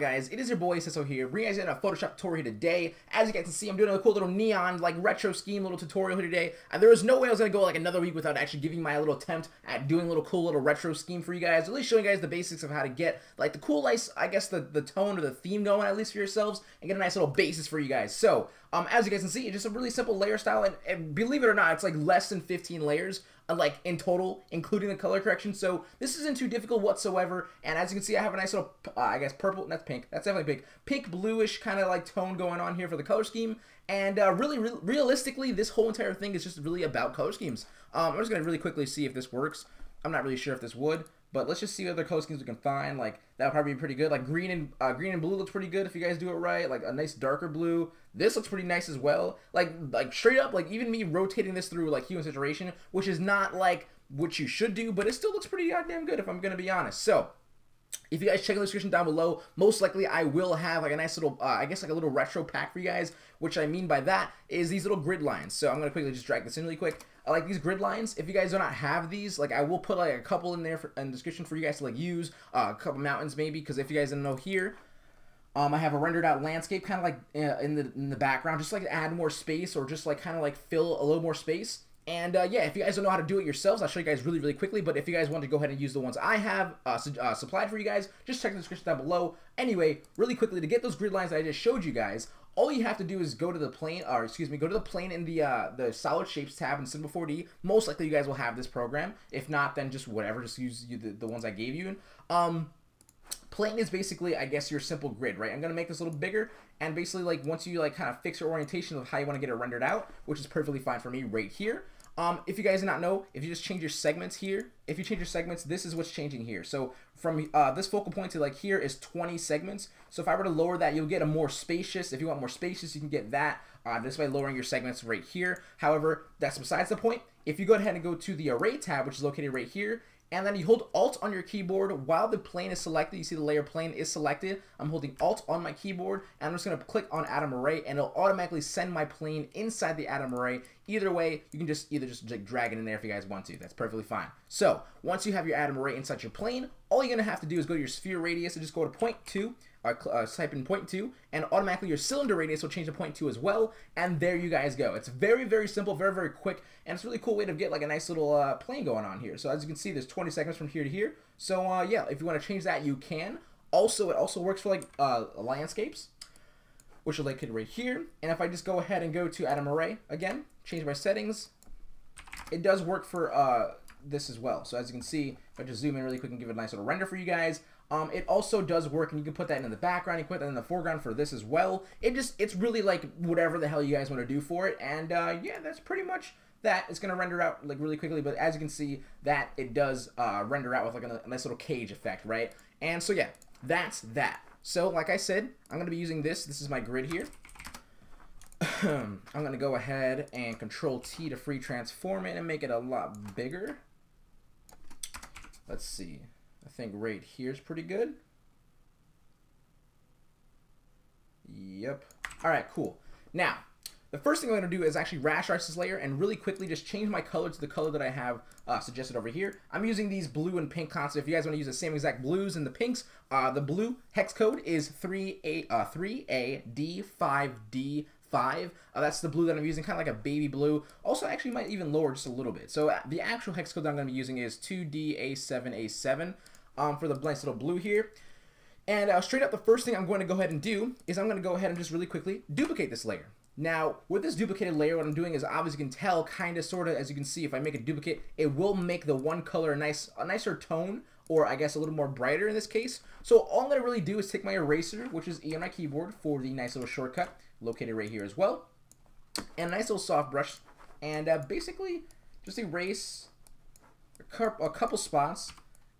guys? It is your boy Seso here, bringing you guys in a Photoshop tutorial here today. As you guys can see, I'm doing a cool little neon, like retro scheme little tutorial here today. And there was no way I was going to go like another week without actually giving my little attempt at doing a little cool little retro scheme for you guys. At least showing you guys the basics of how to get like the cool, I guess the, the tone or the theme going at least for yourselves and get a nice little basis for you guys. So, um, as you guys can see, it's just a really simple layer style and, and believe it or not, it's like less than 15 layers like in total, including the color correction. So this isn't too difficult whatsoever. And as you can see, I have a nice little, uh, I guess purple, that's pink. That's definitely pink. Pink bluish kind of like tone going on here for the color scheme. And uh, really, re realistically, this whole entire thing is just really about color schemes. Um, I'm just to really quickly see if this works. I'm not really sure if this would. But let's just see what other color schemes we can find. Like that would probably be pretty good. Like green and uh, green and blue looks pretty good if you guys do it right. Like a nice darker blue. This looks pretty nice as well. Like like straight up, like even me rotating this through like hue and saturation, which is not like what you should do, but it still looks pretty goddamn good if I'm gonna be honest. So if you guys check the description down below, most likely I will have like a nice little, uh, I guess like a little retro pack for you guys. Which I mean by that is these little grid lines. So I'm gonna quickly just drag this in really quick. I like these grid lines. If you guys do not have these, like I will put like a couple in there for, in the description for you guys to like use. Uh, a couple mountains maybe, because if you guys didn't know here, um, I have a rendered out landscape kind of like uh, in the in the background, just like add more space or just like kind of like fill a little more space. And uh, yeah, if you guys don't know how to do it yourselves, I'll show you guys really, really quickly. But if you guys want to go ahead and use the ones I have uh, su uh, supplied for you guys, just check the description down below. Anyway, really quickly, to get those grid lines that I just showed you guys, all you have to do is go to the plane, or excuse me, go to the plane in the uh, the solid shapes tab in Cinema 4D. Most likely you guys will have this program. If not, then just whatever, just use the, the ones I gave you. Um, plane is basically, I guess, your simple grid, right? I'm gonna make this a little bigger, and basically, like once you like kind of fix your orientation of how you want to get it rendered out, which is perfectly fine for me right here. Um, if you guys do not know, if you just change your segments here, if you change your segments, this is what's changing here. So from uh, this focal point to like here is 20 segments. So if I were to lower that, you'll get a more spacious. If you want more spacious, you can get that uh, this by lowering your segments right here. However, that's besides the point. If you go ahead and go to the array tab, which is located right here, and then you hold Alt on your keyboard while the plane is selected. You see the layer plane is selected. I'm holding Alt on my keyboard, and I'm just going to click on Atom Array, and it'll automatically send my plane inside the Atom Array. Either way, you can just either just drag it in there if you guys want to. That's perfectly fine. So, once you have your Atom Array inside your plane, all you're going to have to do is go to your sphere radius and just go to point 2, uh, uh, type in point two, and automatically your cylinder radius will change to point two as well, and there you guys go. It's very, very simple, very, very quick, and it's a really cool way to get like a nice little uh, plane going on here. So as you can see, there's 20 seconds from here to here. So uh, yeah, if you want to change that, you can. Also, it also works for like uh, landscapes, which are located right here. And if I just go ahead and go to Atom Array again, change my settings, it does work for uh, this as well. So as you can see, if I just zoom in really quick and give it a nice little render for you guys, um, it also does work, and you can put that in the background. You can put that in the foreground for this as well. It just, it's really like whatever the hell you guys want to do for it. And uh, yeah, that's pretty much that. It's going to render out like really quickly, but as you can see, that it does uh, render out with like a, a nice little cage effect, right? And so yeah, that's that. So like I said, I'm going to be using this. This is my grid here. I'm going to go ahead and Control T to free transform it and make it a lot bigger. Let's see. I think right here is pretty good. Yep. All right, cool. Now, the first thing I'm going to do is actually rasterize this layer and really quickly just change my color to the color that I have uh, suggested over here. I'm using these blue and pink constants. If you guys want to use the same exact blues and the pinks, uh, the blue hex code is 3A, uh, 3AD5D 5. Uh, that's the blue that I'm using, kind of like a baby blue. Also, actually might even lower just a little bit. So uh, the actual hex code that I'm going to be using is 2DA7A7 um, for the nice little blue here. And uh, straight up, the first thing I'm going to go ahead and do is I'm going to go ahead and just really quickly duplicate this layer. Now, with this duplicated layer, what I'm doing is obviously you can tell, kind of, sort of, as you can see, if I make a duplicate, it will make the one color a nice, a nicer tone, or I guess a little more brighter in this case. So all I'm going to really do is take my eraser, which is E on my keyboard for the nice little shortcut, located right here as well, and a nice little soft brush, and uh, basically just erase a couple spots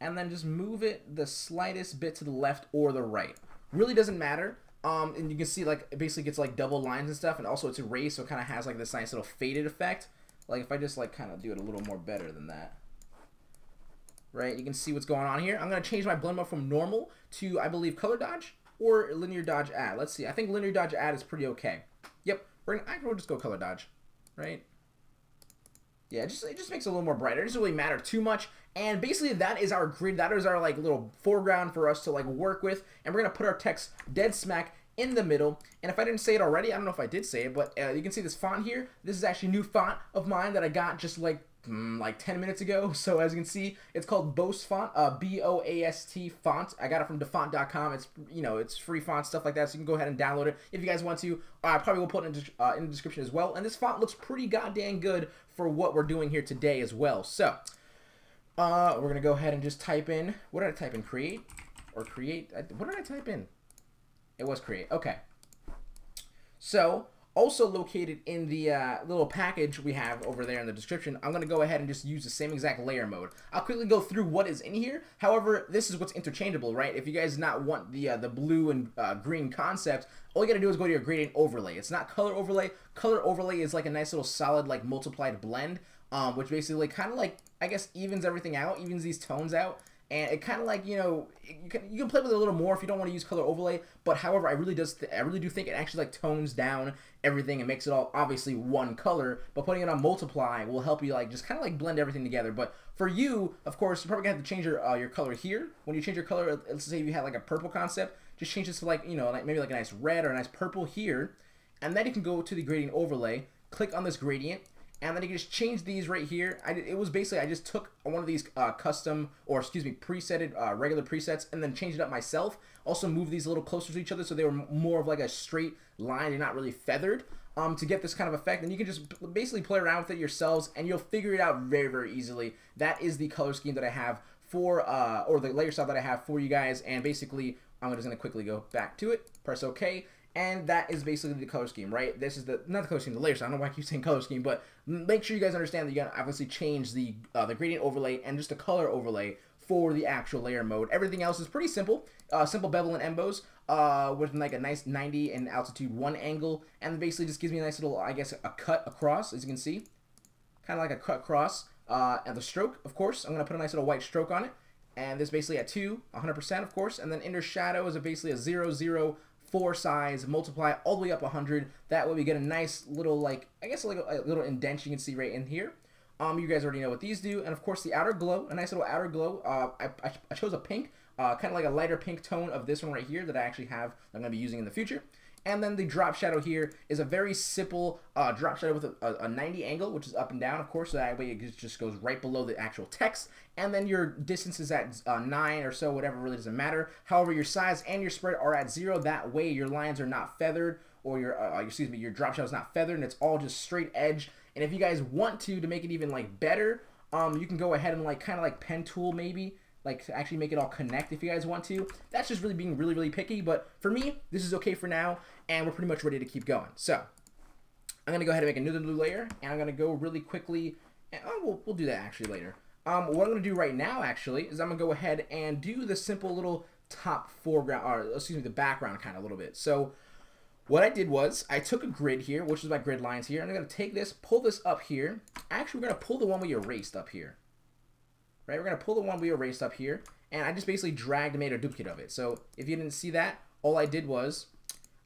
and then just move it the slightest bit to the left or the right. Really doesn't matter. Um, and you can see like it basically gets like double lines and stuff, and also it's erased, so it kind of has like this nice little faded effect. Like if I just like kind of do it a little more better than that, right? You can see what's going on here. I'm gonna change my blend mode from normal to I believe color dodge or linear dodge add. Let's see. I think linear dodge add is pretty okay. Yep, we're gonna, I will just go color dodge, right? Yeah, it just, it just makes it a little more brighter. It doesn't really matter too much. And basically that is our grid. That is our like little foreground for us to like work with. And we're to put our text dead smack in the middle. And if I didn't say it already, I don't know if I did say it, but uh, you can see this font here. This is actually new font of mine that I got just like mm, like 10 minutes ago. So as you can see, it's called Boast font, uh, B-O-A-S-T font. I got it from dafont.com. It's, you know, it's free font, stuff like that. So you can go ahead and download it if you guys want to. I probably will put it in, uh, in the description as well. And this font looks pretty goddamn good for what we're doing here today as well. So uh, we're to go ahead and just type in, what did I type in? Create or create? What did I type in? It was create. Okay. So also located in the uh, little package we have over there in the description, I'm going to go ahead and just use the same exact layer mode. I'll quickly go through what is in here. However, this is what's interchangeable, right? If you guys not want the uh, the blue and uh, green concept, all you got to do is go to your gradient overlay. It's not color overlay. Color overlay is like a nice little solid like multiplied blend, um, which basically kind of like, I guess, evens everything out, evens these tones out and it kind of like you know you can you can play with it a little more if you don't want to use color overlay but however i really does i really do think it actually like tones down everything and makes it all obviously one color but putting it on multiply will help you like just kind of like blend everything together. But for you of course you're probably gonna have to change your uh, your color here. When you change your color let's say you had like a purple concept just change this to like you know like maybe like a nice red or a nice purple here and then you can go to the gradient overlay click on this gradient and then you can just change these right here. I, it was basically, I just took one of these uh, custom, or excuse me, presetted uh, regular presets and then changed it up myself. Also move these a little closer to each other so they were more of like a straight line and not really feathered um, to get this kind of effect. And you can just basically play around with it yourselves and you'll figure it out very, very easily. That is the color scheme that I have for, uh, or the layer style that I have for you guys. And basically, I'm just going to quickly go back to it, press OK, and that is basically the color scheme, right? This is the not the color scheme, the layer. So I don't know why I keep saying color scheme, but make sure you guys understand that you gotta obviously change the uh, the gradient overlay and just the color overlay for the actual layer mode. Everything else is pretty simple. Uh, simple bevel and emboss uh, with like a nice 90 and altitude one angle, and basically just gives me a nice little, I guess, a cut across, as you can see, kind of like a cut across. Uh, and the stroke, of course, I'm gonna put a nice little white stroke on it. And this basically at 2, 100% of course, and then inner shadow is basically a 0, 0, 4 size, multiply all the way up 100. That way we get a nice little, like, I guess like a, a little indent you can see right in here. Um, you guys already know what these do. And of course the outer glow, a nice little outer glow. Uh, I, I, I chose a pink, uh, kind of like a lighter pink tone of this one right here that I actually have I'm going to be using in the future. And then the drop shadow here is a very simple uh, drop shadow with a, a, 90 angle, which is up and down, of course, so that way it just goes right below the actual text. And then your distance is at uh, 9 or so, whatever, really doesn't matter. However, your size and your spread are at 0. That way your lines are not feathered, or your, uh, excuse me, your drop shadow is not feathered, and it's all just straight edge. And if you guys want to, to make it even, like, better, um, you can go ahead and, like, kind of like pen tool, maybe, like to actually make it all connect if you guys want to. That's just really being really, really picky, but for me, this is okay for now, and we're pretty much ready to keep going. So, I'm going to go ahead and make another new layer, and I'm going to go really quickly, and oh, we'll, we'll do that actually later. Um, what I'm to do right now, actually, is I'm to go ahead and do the simple little top foreground, or excuse me, the background kind of a little bit. So, what I did was, I took a grid here, which is my grid lines here, and I'm to take this, pull this up here. Actually, we're to pull the one we erased up here right? We're going to pull the one we erased up here, and I just basically dragged and made a duplicate of it. So if you didn't see that, all I did was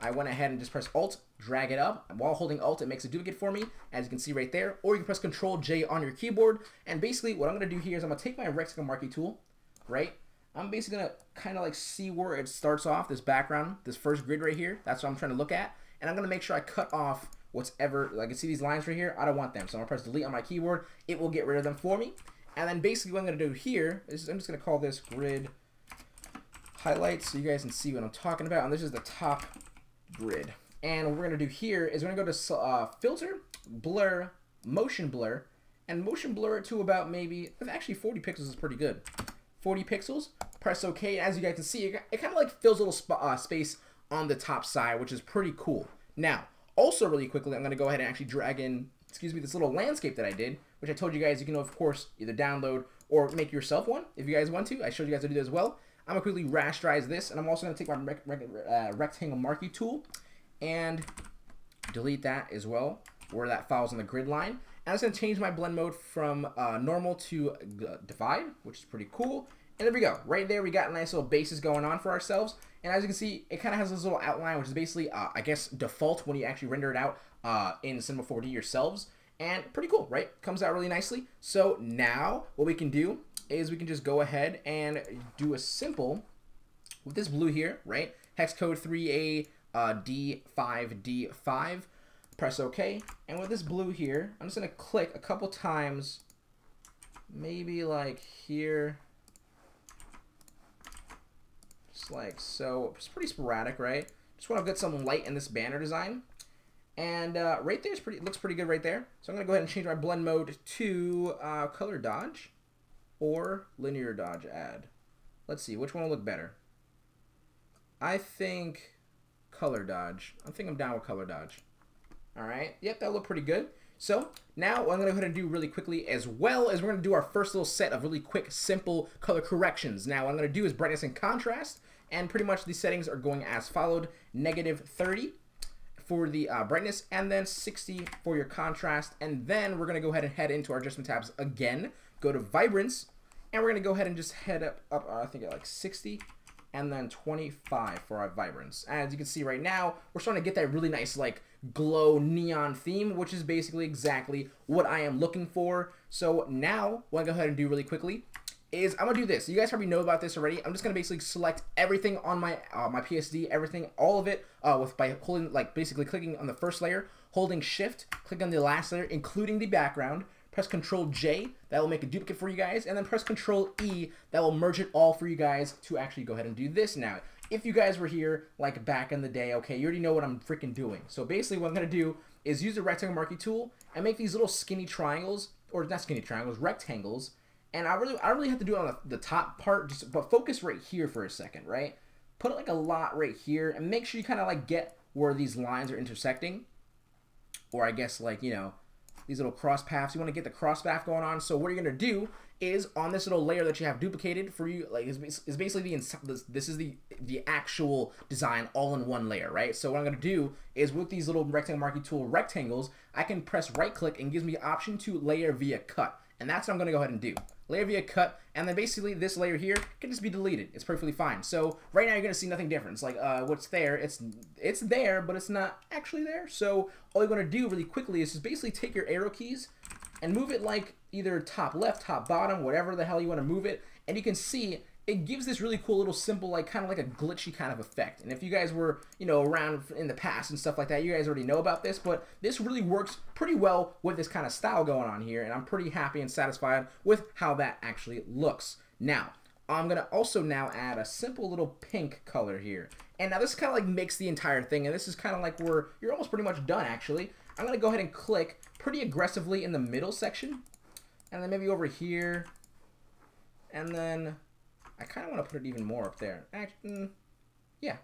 I went ahead and just press Alt, drag it up. While holding Alt, it makes a duplicate for me, as you can see right there. Or you can press Control J on your keyboard. And basically, what I'm going to do here is I'm going to take my rectangle marquee tool, right? I'm basically going to kind of like see where it starts off, this background, this first grid right here. That's what I'm trying to look at. And I'm going to make sure I cut off whatever, like I can see these lines right here. I don't want them. So I'm going to press Delete on my keyboard. It will get rid of them for me. And then basically what I'm going to do here is I'm just going to call this grid highlights so you guys can see what I'm talking about. And this is the top grid. And what we're going to do here is we're going to go to uh, filter, blur, motion blur, and motion blur to about maybe, actually 40 pixels is pretty good. 40 pixels, press OK. As you guys can see, it, it kind of like fills a little sp uh, space on the top side, which is pretty cool. Now, also really quickly, I'm going to go ahead and actually drag in, excuse me, this little landscape that I did which I told you guys you can, of course, either download or make yourself one if you guys want to. I showed you guys how to do that as well. I'm going to quickly rasterize this, and I'm also going to take my rec rec uh, rectangle marquee tool and delete that as well, where that falls on the grid line. And I'm just going to change my blend mode from uh, normal to divide, which is pretty cool. And there we go. Right there, we got nice little bases going on for ourselves. And as you can see, it kind of has this little outline, which is basically, uh, I guess, default when you actually render it out uh, in Cinema 4D yourselves. And pretty cool, right? Comes out really nicely. So now what we can do is we can just go ahead and do a simple, with this blue here, right? Hex code 3A uh, D5D5. Press OK. And with this blue here, I'm just going to click a couple times, maybe like here. Just like so. It's pretty sporadic, right? Just want to get some light in this banner design. And uh, right there is pretty looks pretty good right there. So I'm going to go ahead and change my blend mode to uh, color dodge or linear dodge add. Let's see, which one will look better? I think color dodge. I think I'm down with color dodge. All right, yep, that'll look pretty good. So now what I'm going to go ahead and do really quickly as well as we're going to do our first little set of really quick, simple color corrections. Now what I'm going to do is brightness and contrast, and pretty much these settings are going as followed. Negative 30 for the uh, brightness, and then 60 for your contrast. And then we're going to go ahead and head into our adjustment tabs again. Go to Vibrance, and we're going to go ahead and just head up, up uh, I think at like 60, and then 25 for our Vibrance. As you can see right now, we're starting to get that really nice like glow neon theme, which is basically exactly what I am looking for. So now, what to go ahead and do really quickly is I'm gonna do this. You guys probably know about this already. I'm just gonna basically select everything on my uh, my PSD, everything, all of it, uh, with by holding like basically clicking on the first layer, holding Shift, click on the last layer, including the background. Press Control J, that will make a duplicate for you guys, and then press Control E, that will merge it all for you guys to actually go ahead and do this now. If you guys were here like back in the day, okay, you already know what I'm freaking doing. So basically, what I'm gonna do is use the rectangle marquee tool and make these little skinny triangles, or not skinny triangles, rectangles and I really, I really have to do it on the, the top part, just but focus right here for a second, right? Put it like a lot right here, and make sure you kind of like get where these lines are intersecting, or I guess like you know these little cross paths. You want to get the cross path going on. So what you're gonna do is on this little layer that you have duplicated for you, like is, basically the this is the the actual design all in one layer, right? So what I'm gonna do is with these little rectangle marquee tool rectangles, I can press right click and gives me option to layer via cut, and that's what I'm gonna go ahead and do layer via cut, and then basically this layer here can just be deleted. It's perfectly fine. So right now you're gonna see nothing different. It's like uh, what's there, it's it's there, but it's not actually there. So all you're gonna do really quickly is just basically take your arrow keys and move it like either top left, top bottom, whatever the hell you wanna move it, and you can see it gives this really cool little simple, like kind of like a glitchy kind of effect. And if you guys were, you know, around in the past and stuff like that, you guys already know about this, but this really works pretty well with this kind of style going on here. And I'm pretty happy and satisfied with how that actually looks. Now, I'm going to also now add a simple little pink color here. And now this kind of like makes the entire thing. And this is kind of like where you're almost pretty much done actually. I'm going to go ahead and click pretty aggressively in the middle section. And then maybe over here. And then I kind of want to put it even more up there. Actually, mm, yeah,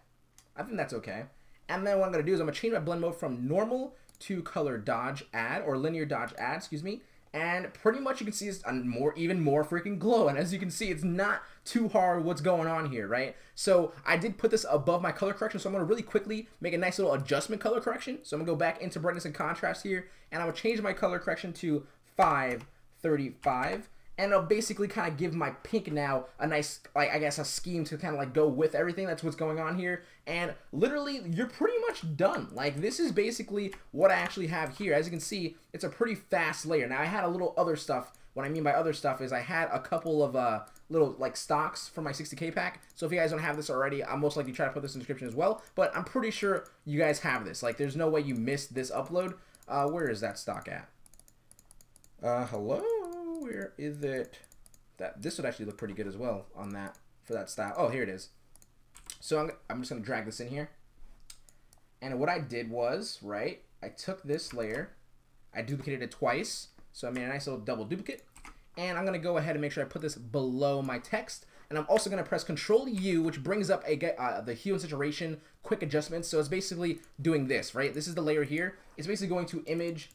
I think that's okay. And then what I'm going to do is I'm going to change my blend mode from normal to color dodge add, or linear dodge add, excuse me. And pretty much you can see it's a more, even more freaking glow. And as you can see, it's not too hard what's going on here, right? So I did put this above my color correction, so I'm going to really quickly make a nice little adjustment color correction. So I'm going to go back into brightness and contrast here, and I'm going to change my color correction to 535 and it'll basically kind of give my pink now a nice, like I guess, a scheme to kind of like go with everything. That's what's going on here, and literally, you're pretty much done. Like this is basically what I actually have here. As you can see, it's a pretty fast layer. Now I had a little other stuff. What I mean by other stuff is I had a couple of uh, little like stocks for my 60k pack. So if you guys don't have this already, I'll most likely try to put this in the description as well. But I'm pretty sure you guys have this. Like there's no way you missed this upload. Uh, where is that stock at? Uh, hello? Where is it? That This would actually look pretty good as well on that, for that style. Oh, here it is. So I'm, I'm just to drag this in here. And what I did was, right, I took this layer, I duplicated it twice, so I made a nice little double duplicate. And I'm to go ahead and make sure I put this below my text. And I'm also to press Control U, which brings up a uh, the hue and saturation quick adjustments. So it's basically doing this, right? This is the layer here. It's basically going to image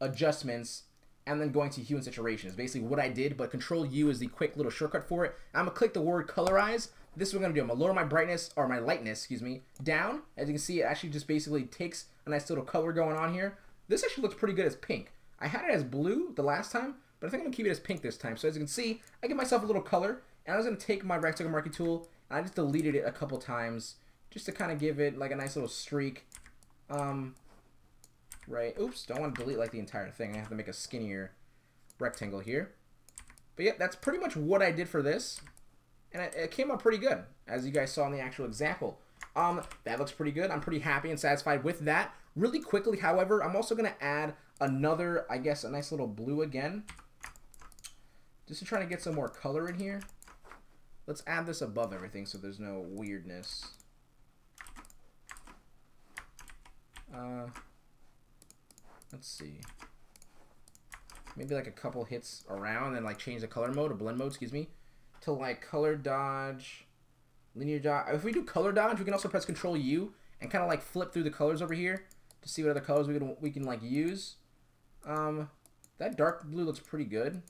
adjustments and then going to hue and saturation is basically what I did, but control U is the quick little shortcut for it. I'm gonna click the word colorize. This is what I'm gonna do. I'm gonna lower my brightness, or my lightness, excuse me, down. As you can see, it actually just basically takes a nice little color going on here. This actually looks pretty good as pink. I had it as blue the last time, but I think I'm gonna keep it as pink this time. So as you can see, I give myself a little color, and I was gonna take my rectangle marquee tool, and I just deleted it a couple times, just to kind of give it like a nice little streak. Um, right? Oops, don't want to delete like the entire thing. I have to make a skinnier rectangle here. But yeah, that's pretty much what I did for this. And it, it came out pretty good, as you guys saw in the actual example. Um, that looks pretty good. I'm pretty happy and satisfied with that. Really quickly, however, I'm also going to add another, I guess, a nice little blue again. Just to try to get some more color in here. Let's add this above everything so there's no weirdness. Uh, let's see. Maybe like a couple hits around and like change the color mode or blend mode, excuse me, to like color dodge, linear dodge. If we do color dodge, we can also press Control U and kind of like flip through the colors over here to see what other colors we can we can like use. Um, that dark blue looks pretty good.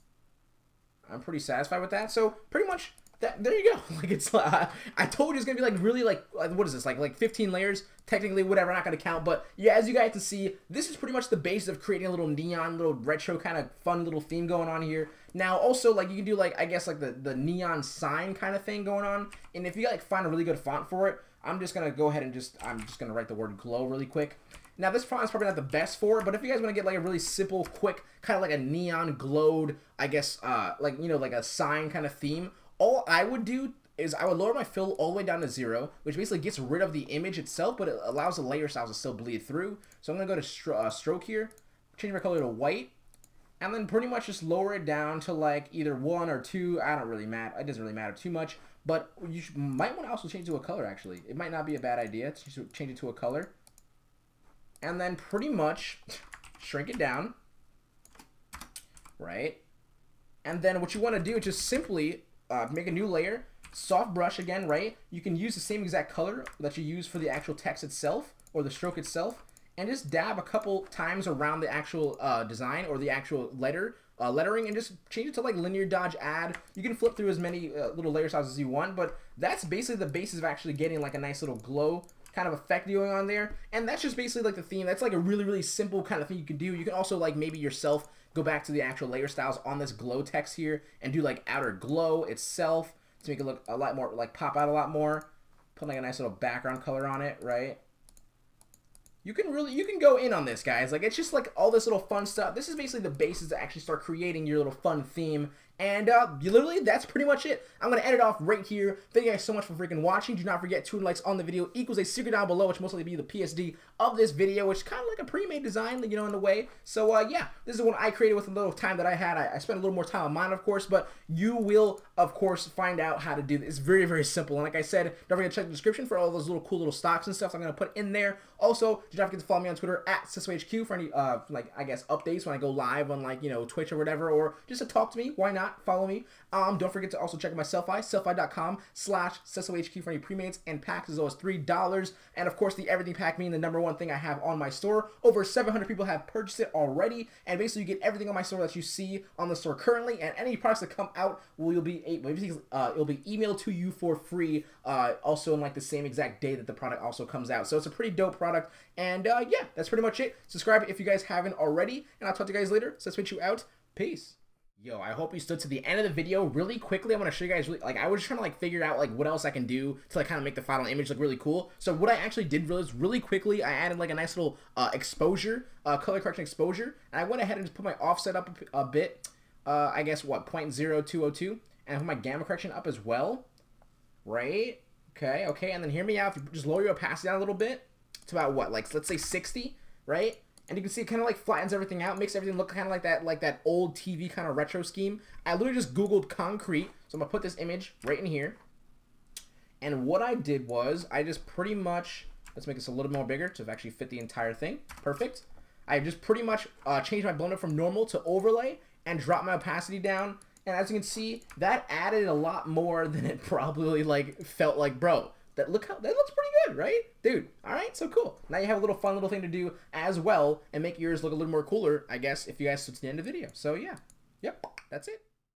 I'm pretty satisfied with that. So pretty much that, there you go. Like it's, uh, I told you it's gonna be like really like what is this like like 15 layers technically whatever not gonna count but yeah as you guys can see this is pretty much the base of creating a little neon little retro kind of fun little theme going on here. Now also like you can do like I guess like the the neon sign kind of thing going on and if you like find a really good font for it I'm just gonna go ahead and just I'm just gonna write the word glow really quick. Now this font is probably not the best for it, but if you guys want to get like a really simple, quick, kind of like a neon glowed, I guess, uh, like you know, like a sign kind of theme, all I would do is I would lower my fill all the way down to zero, which basically gets rid of the image itself, but it allows the layer styles to still bleed through. So I'm gonna go to stro uh, stroke here, change my color to white, and then pretty much just lower it down to like either one or two. I don't really matter. It doesn't really matter too much. But you might want to also change to a color, actually. It might not be a bad idea to change it to a color. And then pretty much shrink it down. Right? And then what you want to do is just simply uh, make a new layer. Soft brush again, right? You can use the same exact color that you use for the actual text itself or the stroke itself. And just dab a couple times around the actual uh, design or the actual letter uh, lettering and just change it to like linear dodge add. You can flip through as many uh, little layer styles as you want, but that's basically the basis of actually getting like a nice little glow kind of effect going on there. And that's just basically like the theme. That's like a really, really simple kind of thing you can do. You can also like maybe yourself go back to the actual layer styles on this glow text here and do like outer glow itself to make it look a lot more, like pop out a lot more. Put like a nice little background color on it, right? you can really you can go in on this guys like it's just like all this little fun stuff this is basically the basis to actually start creating your little fun theme and uh, literally, that's pretty much it. I'm going to end it off right here. Thank you guys so much for freaking watching. Do not forget, two likes on the video equals a secret down below, which most likely be the PSD of this video, which is kind of like a pre-made design, you know, in a way. So, uh, yeah, this is one I created with a little time that I had. I, I spent a little more time on mine, of course, but you will, of course, find out how to do this. It's very, very simple. And like I said, don't forget to check the description for all those little cool little stocks and stuff I'm going to put in there. Also, do not forget to follow me on Twitter at SesoHQ for any, uh, like, I guess, updates when I go live on, like, you know, Twitch or whatever, or just to talk to me. Why not? Follow me. Um, don't forget to also check out my Sellfy, sellfy.com slash SesoHQ for any pre-mates and packs as low as $3. And of course, the Everything Pack being the number one thing I have on my store. Over 700 people have purchased it already. And basically, you get everything on my store that you see on the store currently. And any products that come out will be, uh, it'll be emailed to you for free. Uh, also in like the same exact day that the product also comes out. So it's a pretty dope product. And uh, yeah, that's pretty much it. Subscribe if you guys haven't already. And I'll talk to you guys later. So let's meet you out. Peace. Yo, I hope you stood to the end of the video. Really quickly, I want to show you guys, really, like, I was trying to, like, figure out, like, what else I can do to, like, kind of make the final image look really cool. So what I actually did was really quickly, I added, like, a nice little uh, exposure, uh, color correction exposure, and I went ahead and just put my offset up a, a bit, uh, I guess, what, 0.0202, and I put my gamma correction up as well, right? Okay, okay, and then hear me out, if you just lower your opacity down a little bit, to about, what, like, let's say 60, right? And you can see it kind of like flattens everything out, makes everything look kind of like that, like that old TV kind of retro scheme. I literally just Googled concrete, so I'm gonna put this image right in here. And what I did was, I just pretty much, let's make this a little more bigger to actually fit the entire thing. Perfect. I just pretty much uh, changed my blender from normal to overlay and dropped my opacity down. And as you can see, that added a lot more than it probably like felt like, bro that look how that looks pretty good, right? Dude, all right, so cool. Now you have a little fun little thing to do as well and make yours look a little more cooler, I guess, if you guys switch to the end of the video. So yeah, yep, that's it.